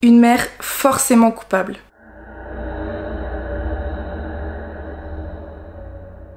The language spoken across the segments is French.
Une mère forcément coupable.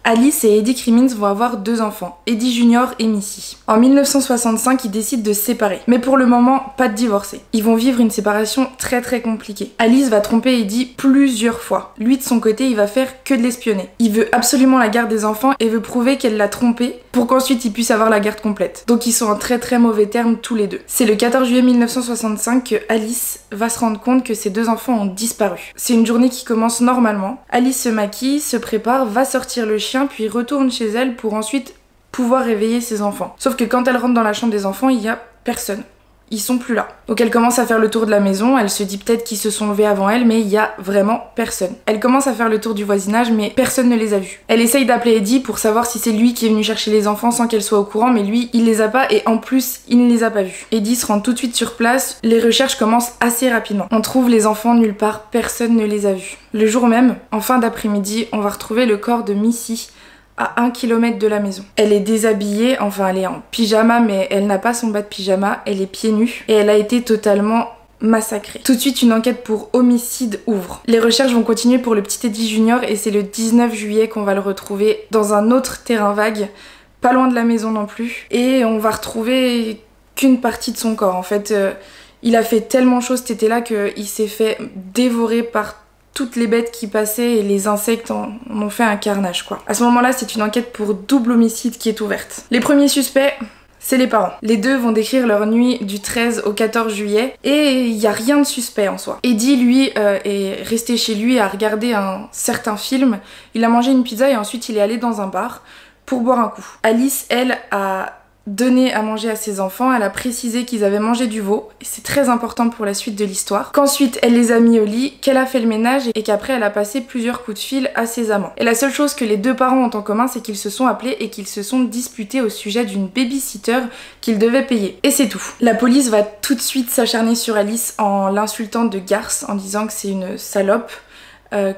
Alice et Eddie Crimmins vont avoir deux enfants, Eddie Junior et Missy. En 1965, ils décident de se séparer. Mais pour le moment, pas de divorcer. Ils vont vivre une séparation très très compliquée. Alice va tromper Eddie plusieurs fois. Lui, de son côté, il va faire que de l'espionner. Il veut absolument la garde des enfants et veut prouver qu'elle l'a trompé pour qu'ensuite il puisse avoir la garde complète. Donc ils sont en très très mauvais termes tous les deux. C'est le 14 juillet 1965 que Alice va se rendre compte que ses deux enfants ont disparu. C'est une journée qui commence normalement. Alice se maquille, se prépare, va sortir le chien puis retourne chez elle pour ensuite pouvoir réveiller ses enfants. Sauf que quand elle rentre dans la chambre des enfants, il y a personne. Ils sont plus là. Donc elle commence à faire le tour de la maison, elle se dit peut-être qu'ils se sont levés avant elle, mais il y a vraiment personne. Elle commence à faire le tour du voisinage, mais personne ne les a vus. Elle essaye d'appeler Eddie pour savoir si c'est lui qui est venu chercher les enfants sans qu'elle soit au courant, mais lui, il les a pas et en plus, il ne les a pas vus. Eddie se rend tout de suite sur place, les recherches commencent assez rapidement. On trouve les enfants nulle part, personne ne les a vus. Le jour même, en fin d'après-midi, on va retrouver le corps de Missy, à un kilomètre de la maison. Elle est déshabillée, enfin elle est en pyjama mais elle n'a pas son bas de pyjama, elle est pieds nus et elle a été totalement massacrée. Tout de suite, une enquête pour homicide ouvre. Les recherches vont continuer pour le petit Eddie Junior et c'est le 19 juillet qu'on va le retrouver dans un autre terrain vague, pas loin de la maison non plus. Et on va retrouver qu'une partie de son corps. En fait, euh, il a fait tellement chaud cet été-là qu'il s'est fait dévorer par toutes les bêtes qui passaient et les insectes en, ont fait un carnage quoi. À ce moment-là, c'est une enquête pour double homicide qui est ouverte. Les premiers suspects, c'est les parents. Les deux vont décrire leur nuit du 13 au 14 juillet et il y a rien de suspect en soi. Eddie, lui, euh, est resté chez lui à regarder un certain film. Il a mangé une pizza et ensuite il est allé dans un bar pour boire un coup. Alice, elle, a donner à manger à ses enfants, elle a précisé qu'ils avaient mangé du veau, c'est très important pour la suite de l'histoire, qu'ensuite elle les a mis au lit, qu'elle a fait le ménage et qu'après elle a passé plusieurs coups de fil à ses amants. Et la seule chose que les deux parents ont en commun, c'est qu'ils se sont appelés et qu'ils se sont disputés au sujet d'une babysitter qu'ils devaient payer. Et c'est tout. La police va tout de suite s'acharner sur Alice en l'insultant de garce, en disant que c'est une salope, euh,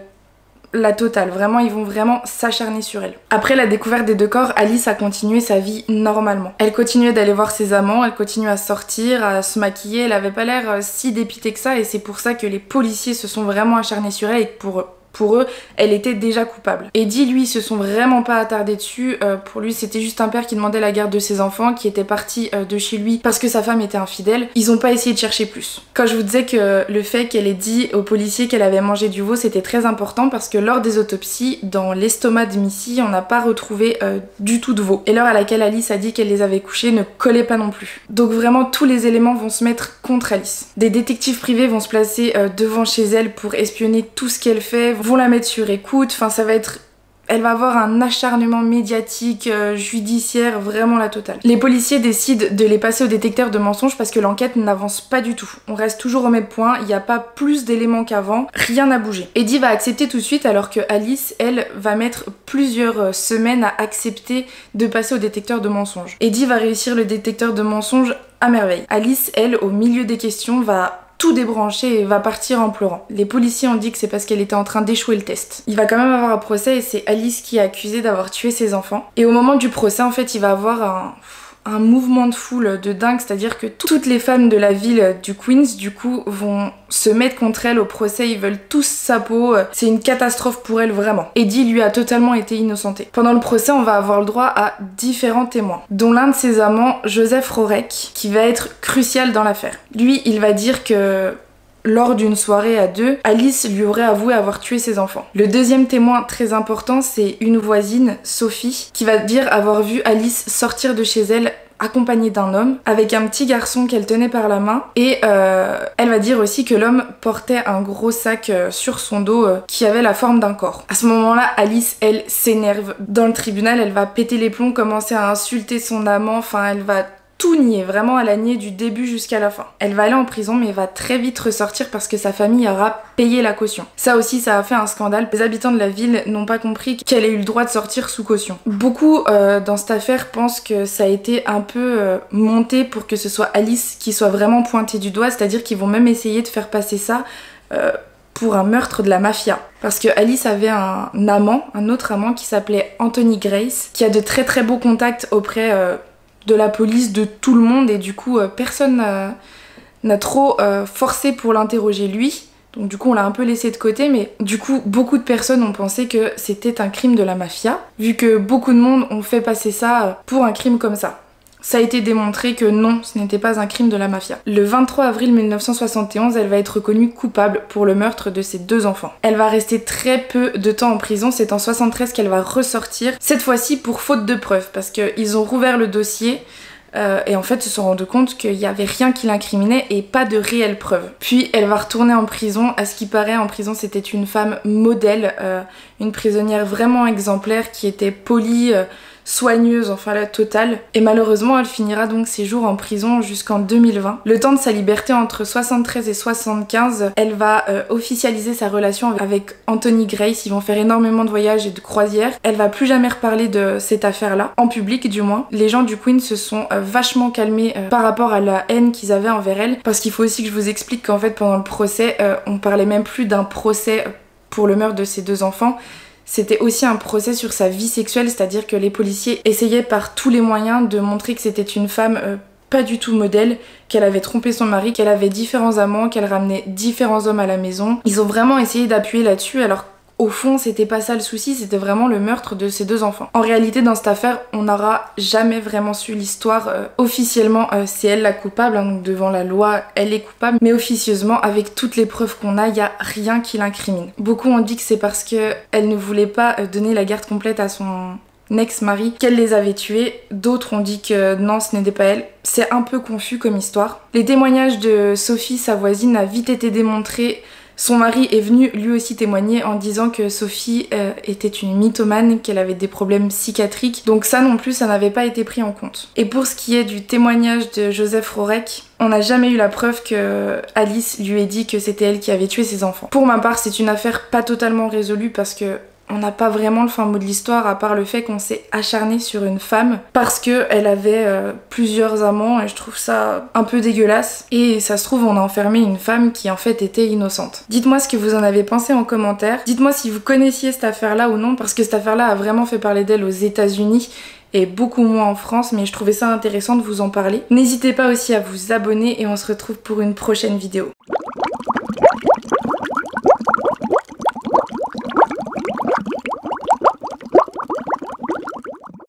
la totale. Vraiment, ils vont vraiment s'acharner sur elle. Après la découverte des deux corps, Alice a continué sa vie normalement. Elle continuait d'aller voir ses amants, elle continuait à sortir, à se maquiller. Elle avait pas l'air euh, si dépitée que ça et c'est pour ça que les policiers se sont vraiment acharnés sur elle et pour pour eux, elle était déjà coupable. Eddie, lui, se sont vraiment pas attardés dessus. Euh, pour lui, c'était juste un père qui demandait la garde de ses enfants, qui était parti euh, de chez lui parce que sa femme était infidèle. Ils ont pas essayé de chercher plus. Quand je vous disais que le fait qu'elle ait dit aux policiers qu'elle avait mangé du veau, c'était très important parce que lors des autopsies, dans l'estomac de Missy, on n'a pas retrouvé euh, du tout de veau. Et l'heure à laquelle Alice a dit qu'elle les avait couchés ne collait pas non plus. Donc vraiment, tous les éléments vont se mettre contre Alice. Des détectives privés vont se placer devant chez elle pour espionner tout ce qu'elle fait, vont la mettre sur écoute, enfin ça va être elle va avoir un acharnement médiatique, euh, judiciaire, vraiment la totale. Les policiers décident de les passer au détecteur de mensonges parce que l'enquête n'avance pas du tout. On reste toujours au même point, il n'y a pas plus d'éléments qu'avant, rien n'a bougé. Eddie va accepter tout de suite alors que Alice, elle, va mettre plusieurs euh, semaines à accepter de passer au détecteur de mensonges. Eddie va réussir le détecteur de mensonges à merveille. Alice, elle, au milieu des questions, va tout débrancher et va partir en pleurant. Les policiers ont dit que c'est parce qu'elle était en train d'échouer le test. Il va quand même avoir un procès et c'est Alice qui est accusée d'avoir tué ses enfants. Et au moment du procès, en fait, il va avoir un un mouvement de foule de dingue, c'est-à-dire que toutes les femmes de la ville du Queens, du coup, vont se mettre contre elle au procès, ils veulent tous sa peau, c'est une catastrophe pour elle vraiment. Eddie lui a totalement été innocenté. Pendant le procès, on va avoir le droit à différents témoins, dont l'un de ses amants, Joseph Rorek, qui va être crucial dans l'affaire. Lui, il va dire que lors d'une soirée à deux, Alice lui aurait avoué avoir tué ses enfants. Le deuxième témoin très important, c'est une voisine, Sophie, qui va dire avoir vu Alice sortir de chez elle accompagnée d'un homme avec un petit garçon qu'elle tenait par la main et euh, elle va dire aussi que l'homme portait un gros sac euh, sur son dos euh, qui avait la forme d'un corps. À ce moment-là, Alice, elle s'énerve. Dans le tribunal, elle va péter les plombs, commencer à insulter son amant, enfin elle va tout nier, vraiment à la nier du début jusqu'à la fin. Elle va aller en prison mais va très vite ressortir parce que sa famille aura payé la caution. Ça aussi ça a fait un scandale. Les habitants de la ville n'ont pas compris qu'elle ait eu le droit de sortir sous caution. Beaucoup euh, dans cette affaire pensent que ça a été un peu euh, monté pour que ce soit Alice qui soit vraiment pointée du doigt, c'est-à-dire qu'ils vont même essayer de faire passer ça euh, pour un meurtre de la mafia. Parce que Alice avait un amant, un autre amant qui s'appelait Anthony Grace, qui a de très très beaux contacts auprès de la police, de tout le monde, et du coup, euh, personne n'a trop euh, forcé pour l'interroger lui. Donc du coup on l'a un peu laissé de côté mais du coup beaucoup de personnes ont pensé que c'était un crime de la mafia vu que beaucoup de monde ont fait passer ça pour un crime comme ça ça a été démontré que non, ce n'était pas un crime de la mafia. Le 23 avril 1971, elle va être reconnue coupable pour le meurtre de ses deux enfants. Elle va rester très peu de temps en prison, c'est en 73 qu'elle va ressortir, cette fois-ci pour faute de preuves, parce qu'ils ont rouvert le dossier. Euh, et en fait, se sont rendus compte qu'il n'y avait rien qui l'incriminait et pas de réelles preuves. Puis elle va retourner en prison. À ce qui paraît, en prison, c'était une femme modèle, euh, une prisonnière vraiment exemplaire qui était polie. Euh, soigneuse, enfin la totale. Et malheureusement, elle finira donc ses jours en prison jusqu'en 2020. Le temps de sa liberté entre 73 et 75, elle va euh, officialiser sa relation avec Anthony Grace. Ils vont faire énormément de voyages et de croisières. Elle va plus jamais reparler de cette affaire-là, en public du moins. Les gens du Queen se sont euh, vachement calmés euh, par rapport à la haine qu'ils avaient envers elle. Parce qu'il faut aussi que je vous explique qu'en fait, pendant le procès, on parlait même plus d'un procès pour le meurtre de ses deux enfants, c'était aussi un procès sur sa vie sexuelle, c'est-à-dire que les policiers essayaient par tous les moyens de montrer que c'était une femme euh, pas du tout modèle, qu'elle avait trompé son mari, qu'elle avait différents amants, qu'elle ramenait différents hommes à la maison. Ils ont vraiment essayé d'appuyer là-dessus alors au fond, c'était pas ça le souci, c'était vraiment le meurtre de ses deux enfants. En réalité, dans cette affaire, on n'aura jamais vraiment su l'histoire. Euh, officiellement, euh, c'est elle la coupable, hein, donc devant la loi, elle est coupable. Mais officieusement, avec toutes les preuves qu'on a, il y a rien qui l'incrimine. Beaucoup ont dit que c'est parce que elle ne voulait pas euh, donner la garde complète à son ex-mari qu'elle les avait tués. D'autres ont dit que non, ce n'était pas elle. C'est un peu confus comme histoire. Les témoignages de Sophie, sa voisine, a vite été démontrés son mari est venu lui aussi témoigner en disant que Sophie euh, était une mythomane, qu'elle avait des problèmes psychiatriques. Donc ça non plus, ça n'avait pas été pris en compte. Et pour ce qui est du témoignage de Joseph Rorek, on n'a jamais eu la preuve que Alice lui ait dit que c'était elle qui avait tué ses enfants. Pour ma part, c'est une affaire pas totalement résolue parce que on n'a pas vraiment le fin mot de l'histoire à part le fait qu'on s'est acharné sur une femme parce que elle avait euh, plusieurs amants et je trouve ça un peu dégueulasse et ça se trouve on a enfermé une femme qui en fait était innocente. Dites-moi ce que vous en avez pensé en commentaire. Dites-moi si vous connaissiez cette affaire là ou non parce que cette affaire là a vraiment fait parler d'elle aux États-Unis et beaucoup moins en France mais je trouvais ça intéressant de vous en parler. N'hésitez pas aussi à vous abonner et on se retrouve pour une prochaine vidéo.